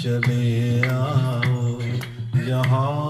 चले आओ यहाँ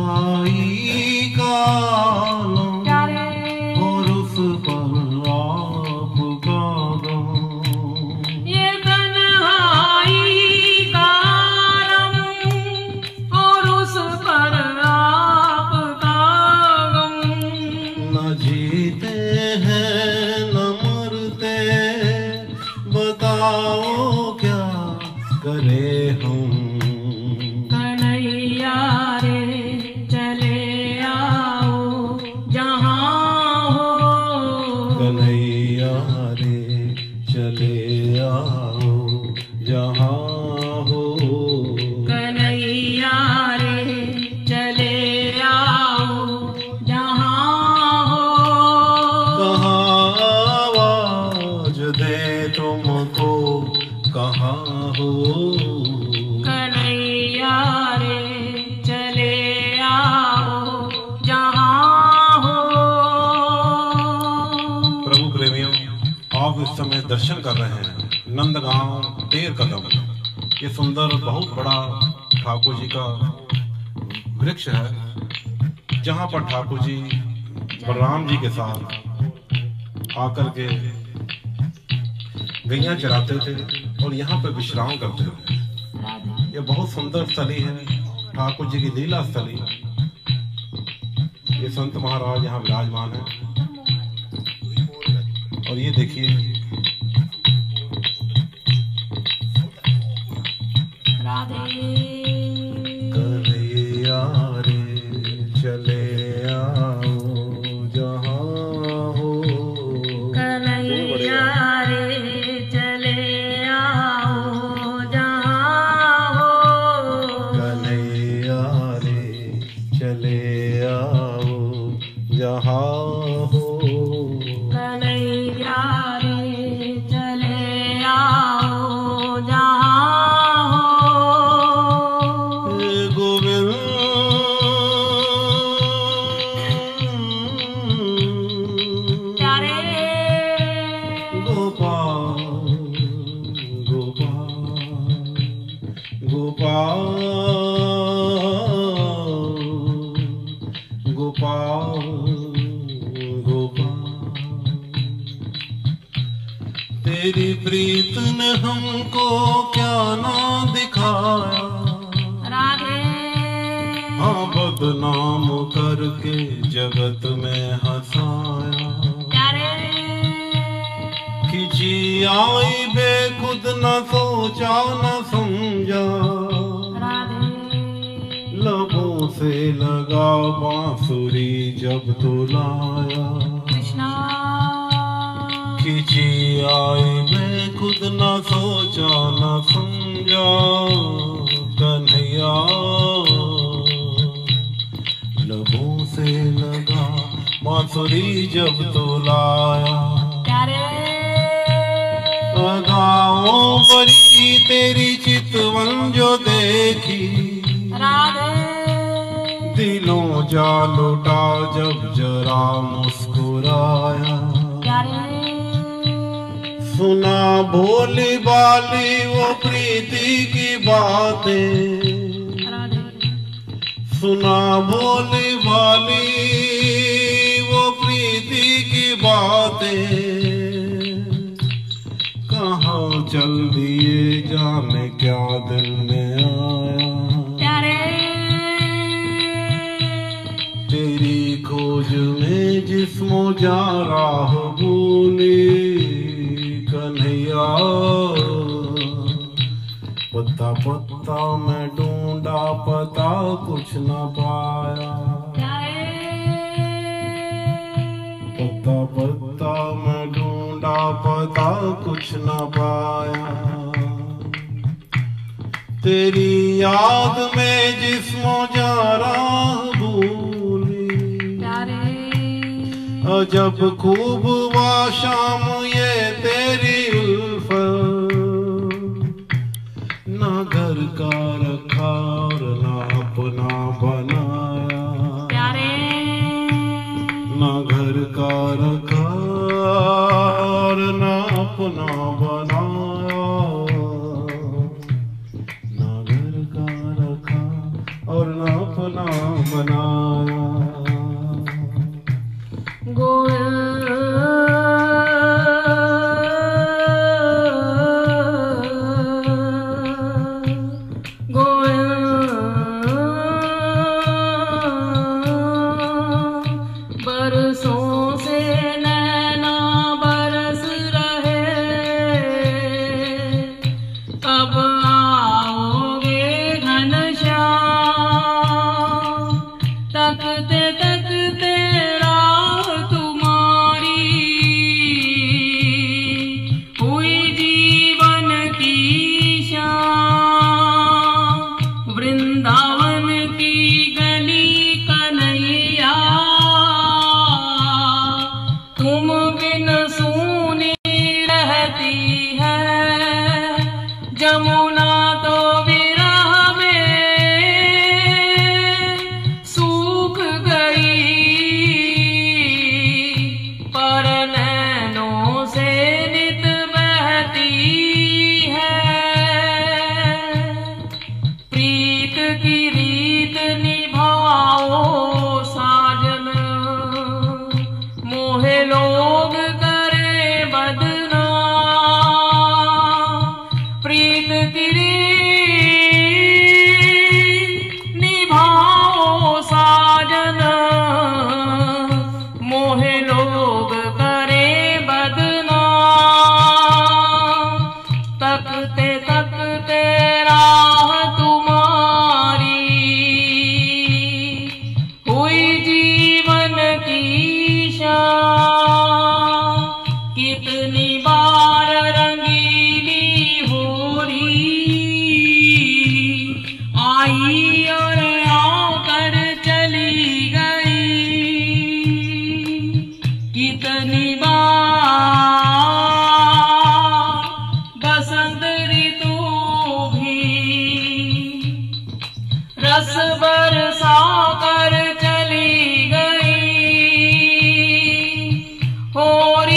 Sai दर्शन कर रहे हैं। नंदगांव टेर कदम। ये सुंदर बहुत बड़ा ठाकुर जी का वृक्ष है, जहाँ पर ठाकुर जी बलराम जी के साथ आकर के गैया चराते थे और यहाँ पर विश्राम करते थे। ये बहुत सुंदर स्थली है, ठाकुर जी की लीला स्थली। ये संत महाराज यहाँ विराजमान है। और ये देखिए राधे गोपाल गोपाल गोपाल तेरी प्रीत ने हमको क्या ना दिखाया? राधे। हाँ बदनाम करके जगत में हंसाया। प्यारे। खिंची आई बेखुद न सोचा न समझा से लगा बांसुरी जब तो लाया कृष्णा खिंची आई बेखुद न सोचा न समझा। कन्हैया लबों से लगा बांसुरी जब तो लाया गाँव बड़ी तेरी चितवन जो देखी। जा लुटा जब जरा मुस्कुराया। सुना भोली बाली वो प्रीति की बातें। सुना भोली बाली वो प्रीति की बातें। कहाँ चल दिए जाने क्या दिल में आया। में जिस्मो जा राह भूली, कन्हैया। पत्ता पत्ता मैं ढूंढा, पता कुछ न पाया। प्यारे पत्ता पत्ता मैं ढूंढा, पता कुछ न पाया। तेरी याद में जिस्मो जा राह अजब खूब वा शाम ये तेरी उल्फ ना घर का amor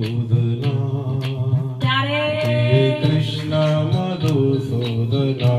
मधुसूदना। हे कृष्ण मधुसूदना